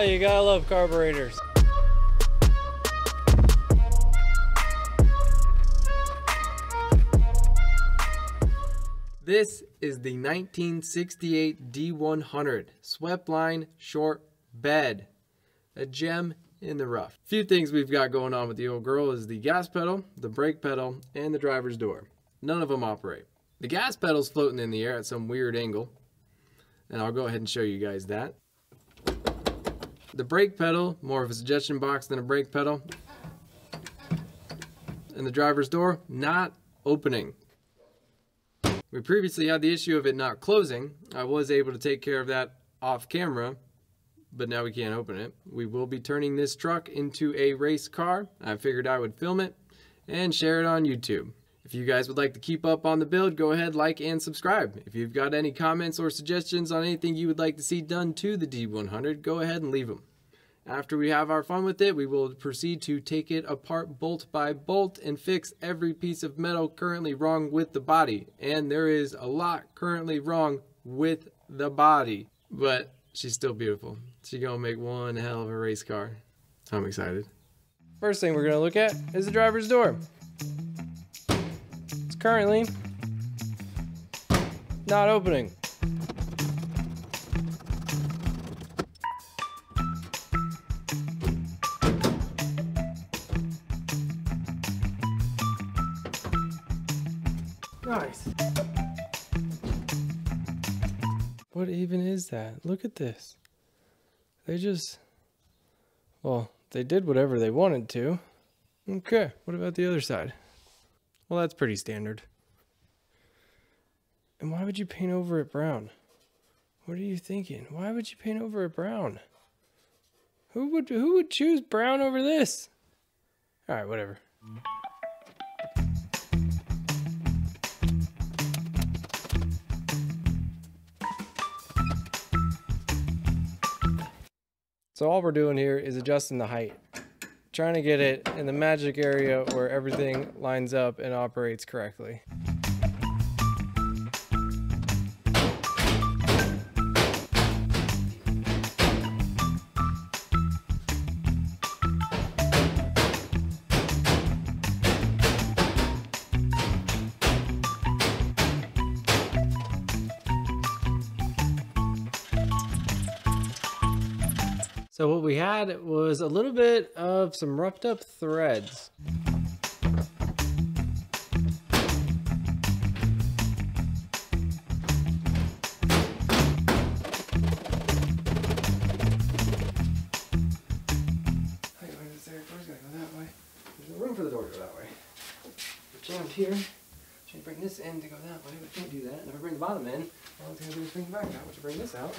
Oh, you gotta love carburetors. This is the 1968 D100 Sweptline short bed. A gem in the rough. Few things we've got going on with the old girl is the gas pedal, the brake pedal, and the driver's door. None of them operate. The gas pedal's floating in the air at some weird angle, and I'll go ahead and show you guys that. The brake pedal, more of a suggestion box than a brake pedal. And the driver's door, not opening. We previously had the issue of it not closing. I was able to take care of that off camera, but now we can't open it. We will be turning this truck into a race car. I figured I would film it and share it on YouTube. If you guys would like to keep up on the build, go ahead, like, and subscribe. If you've got any comments or suggestions on anything you would like to see done to the D100, go ahead and leave them. After we have our fun with it, we will proceed to take it apart bolt by bolt and fix every piece of metal currently wrong with the body. And there is a lot currently wrong with the body, but she's still beautiful. She's gonna make one hell of a race car. I'm excited. First thing we're gonna look at is the driver's door. It's currently not opening. What even is that? Look at this. They just, well, they did whatever they wanted to. Okay, what about the other side? Well, that's pretty standard. And why would you paint over it brown? What are you thinking? Why would you paint over it brown? Who would who would choose brown over this? All right, whatever. So all we're doing here is adjusting the height. Trying to get it in the magic area where everything lines up and operates correctly. So what we had was a little bit of some roughed up threads. There's no room for the door to go that way. Jammed here. Should bring this in to go that way, but can't do that. And if I bring the bottom in, all it's gonna do is bring the back out, which will bring this out.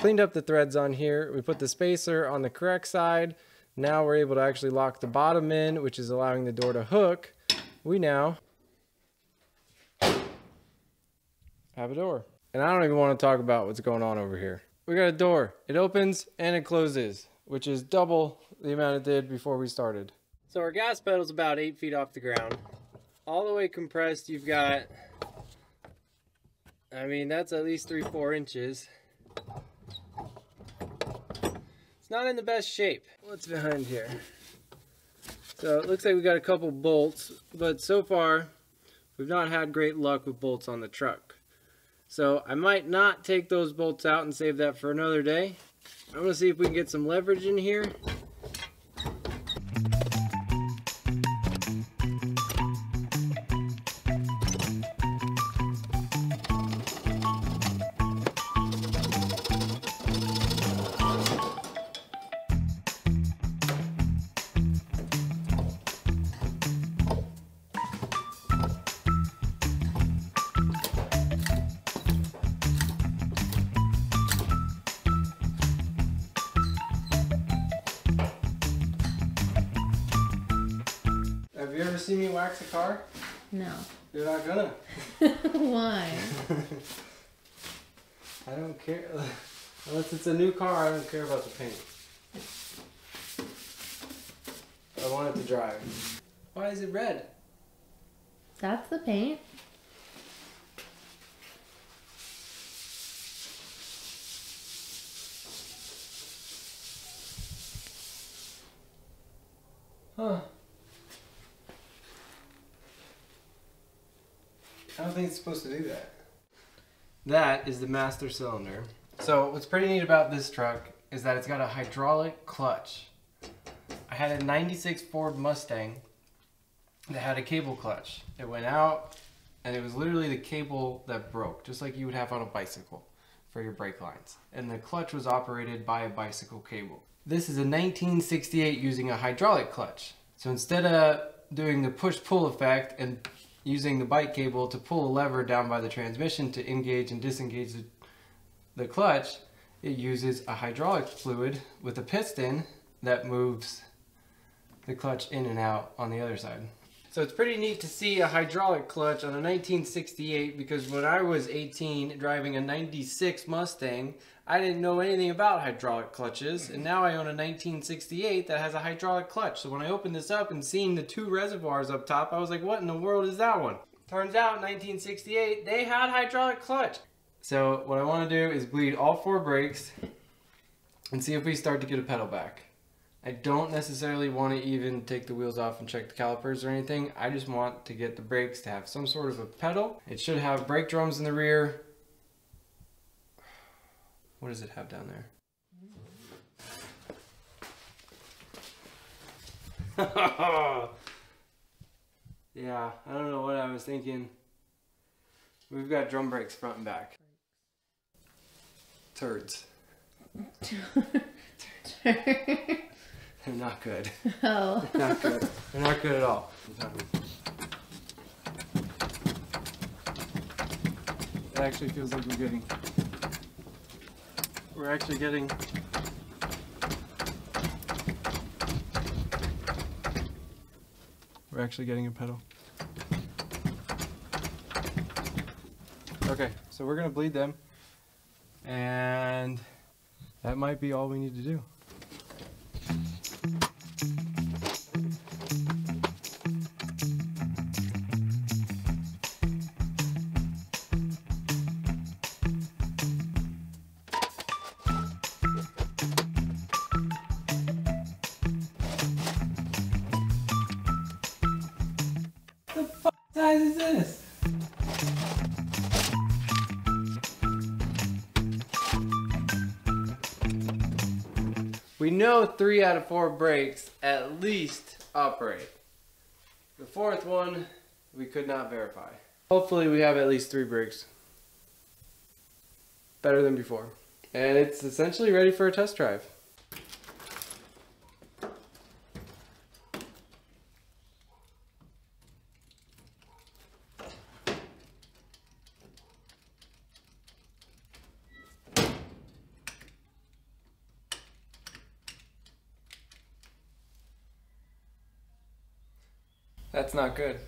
Cleaned up the threads on here. We put the spacer on the correct side. Now we're able to actually lock the bottom in, which is allowing the door to hook. We now have a door. And I don't even want to talk about what's going on over here. We got a door. It opens and it closes, which is double the amount it did before we started. So our gas pedal's about eight feet off the ground. All the way compressed, you've got, I mean, that's at least three, four inches. Not in the best shape. What's behind here? So it looks like we got a couple bolts, but so far we've not had great luck with bolts on the truck. So I might not take those bolts out and save that for another day. I'm gonna see if we can get some leverage in here. Have you ever seen me wax a car? No. You're not gonna. Why? I don't care. Unless it's a new car, I don't care about the paint. I want it to drive. Why is it red? That's the paint. Huh. I don't think it's supposed to do that. That is the master cylinder. So what's pretty neat about this truck is that it's got a hydraulic clutch. I had a 96 Ford Mustang that had a cable clutch. It went out and it was literally the cable that broke, just like you would have on a bicycle for your brake lines. And the clutch was operated by a bicycle cable. This is a 1968 using a hydraulic clutch. So instead of doing the push-pull effect and using the bike cable to pull a lever down by the transmission to engage and disengage the, the clutch, it uses a hydraulic fluid with a piston that moves the clutch in and out on the other side. So it's pretty neat to see a hydraulic clutch on a 1968 because when I was 18 driving a 96 Mustang, I didn't know anything about hydraulic clutches and now I own a 1968 that has a hydraulic clutch. So when I opened this up and seeing the two reservoirs up top, I was like, what in the world is that one? Turns out 1968, they had hydraulic clutch. So what I want to do is bleed all four brakes and see if we start to get a pedal back. I don't necessarily want to even take the wheels off and check the calipers or anything. I just want to get the brakes to have some sort of a pedal. It should have brake drums in the rear. What does it have down there? yeah, I don't know what I was thinking. We've got drum brakes front and back. Turds. They're not good. oh. They're not good. They're not good at all. It actually feels like we're getting. We're actually getting. We're actually getting a pedal. Okay, so we're gonna bleed them. And that might be all we need to do. Size is this? We know three out of four brakes at least operate. The fourth one, we could not verify. Hopefully we have at least three brakes. Better than before. And it's essentially ready for a test drive. That's not good.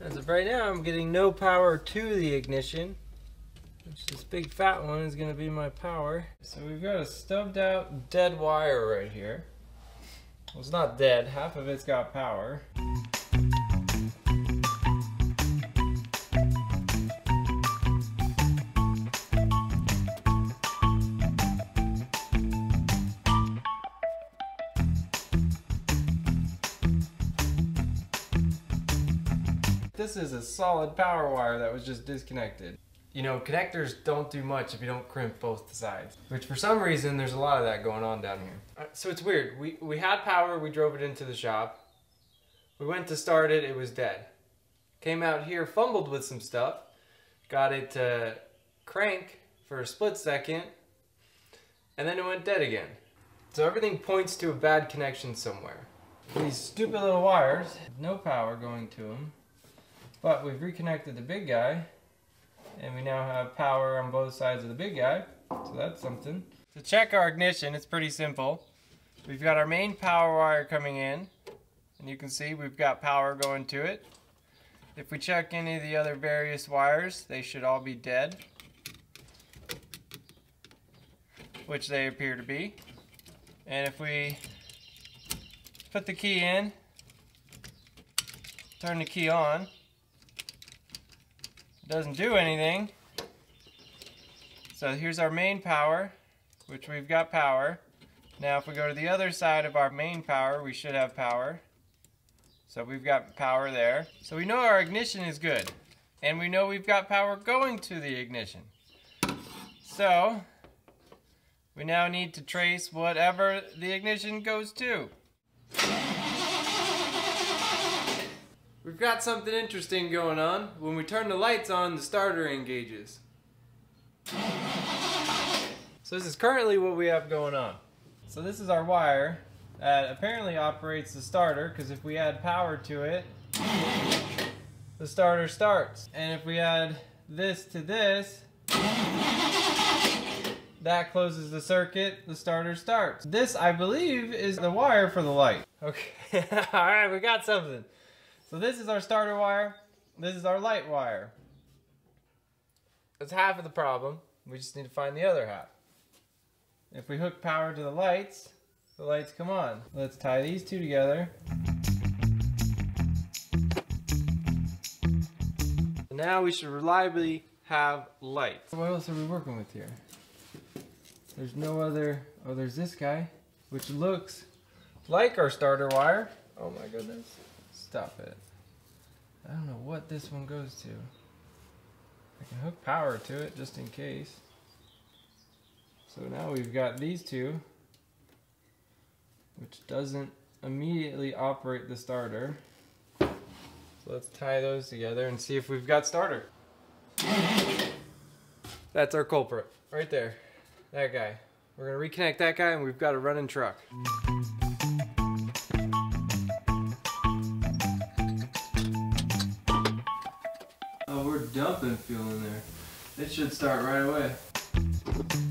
As of right now, I'm getting no power to the ignition. Which this big fat one is going to be my power. So we've got a stubbed out dead wire right here. Well, it's not dead. Half of it's got power. This is a solid power wire that was just disconnected. You know, connectors don't do much if you don't crimp both sides. Which for some reason, there's a lot of that going on down here. Uh, So it's weird. We, we had power, we drove it into the shop. We went to start it, it was dead. Came out here, fumbled with some stuff. Got it to crank for a split second. And then it went dead again. So everything points to a bad connection somewhere. These stupid little wires, no power going to them. But we've reconnected the big guy, and we now have power on both sides of the big guy, so that's something. To check our ignition, it's pretty simple. We've got our main power wire coming in, and you can see we've got power going to it. If we check any of the other various wires, they should all be dead, which they appear to be. And if we put the key in, turn the key on, doesn't do anything. So here's our main power, which we've got power. Now if we go to the other side of our main power, we should have power. So we've got power there. So we know our ignition is good. And we know we've got power going to the ignition. So we now need to trace whatever the ignition goes to. We've got something interesting going on. When we turn the lights on, the starter engages. So this is currently what we have going on. So this is our wire that apparently operates the starter because if we add power to it, the starter starts. And if we add this to this, that closes the circuit, the starter starts. This, I believe, is the wire for the light. Okay, all right, we got something. So this is our starter wire, this is our light wire. That's half of the problem. We just need to find the other half. If we hook power to the lights, the lights come on. Let's tie these two together. Now we should reliably have lights. What else are we working with here? There's no other, oh there's this guy, which looks like our starter wire. Oh my goodness. Stop it. I don't know what this one goes to. I can hook power to it just in case. So now we've got these two, which doesn't immediately operate the starter. So let's tie those together and see if we've got starter. That's our culprit, right there. That guy. We're gonna reconnect that guy and we've got a running truck. Fuel in there. It should start right away.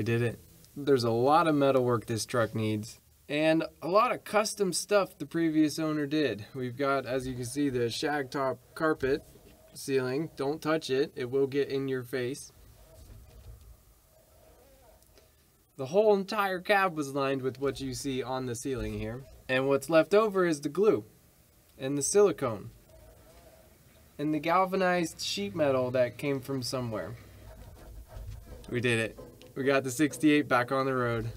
We did it. There's a lot of metal work this truck needs. And a lot of custom stuff the previous owner did. We've got, as you can see, the shag top carpet ceiling. Don't touch it, it will get in your face. The whole entire cab was lined with what you see on the ceiling here. And what's left over is the glue and the silicone and the galvanized sheet metal that came from somewhere. We did it. We got the 68 back on the road.